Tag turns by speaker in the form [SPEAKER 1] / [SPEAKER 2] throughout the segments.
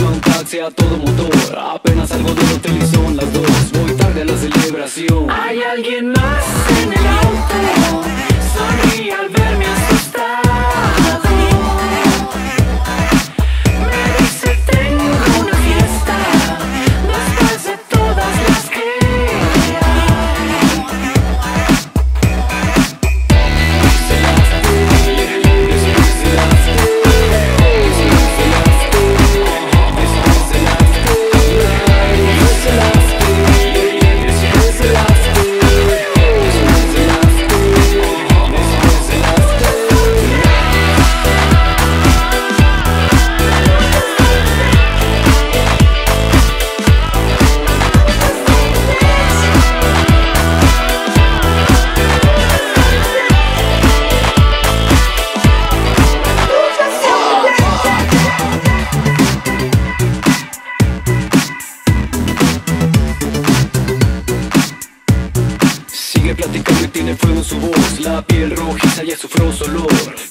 [SPEAKER 1] a un taxi a todo motor. Apenas salgo del hotel y son las dos. Voy tarde a la celebración.
[SPEAKER 2] Hay alguien más en el auto. Sonríe al verme asustado.
[SPEAKER 1] La piel rojiza y su olor.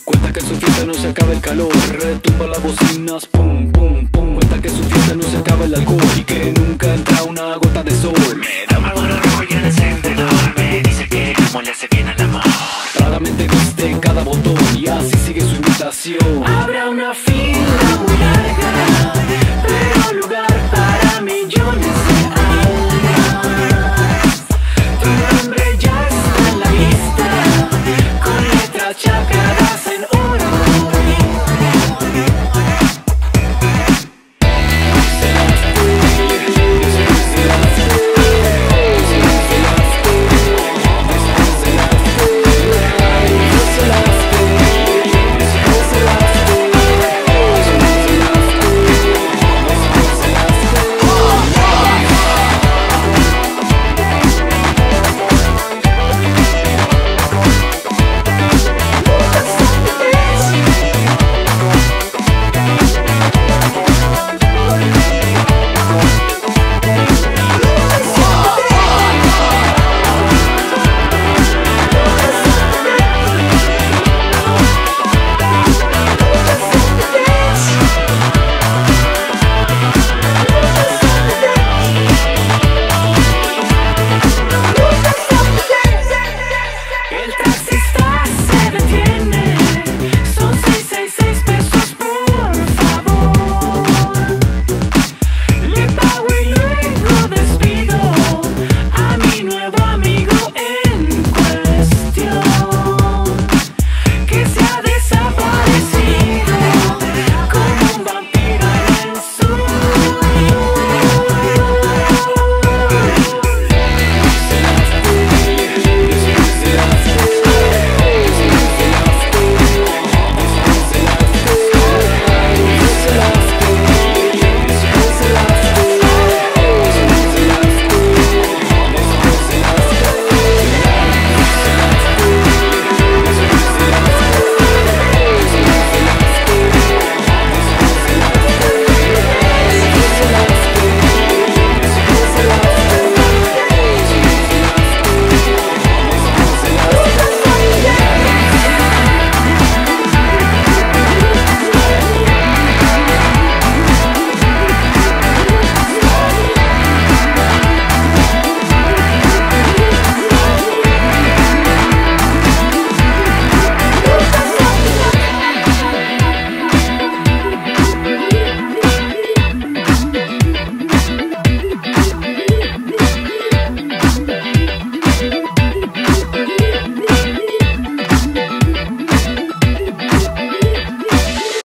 [SPEAKER 1] Cuenta que en su fiesta no se acaba el calor. Retumba las bocinas, pum, pum, pum. Cuenta que en su fiesta no se acaba el alcohol Y que nunca entra una gota de sol.
[SPEAKER 3] Me da Marlboro rojo y el encendedor Me dice que como le hace bien al amor.
[SPEAKER 1] Raramente viste cada botón Y así sigue su invitación.
[SPEAKER 2] Abre